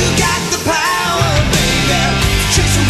You got the power, baby. Chase away.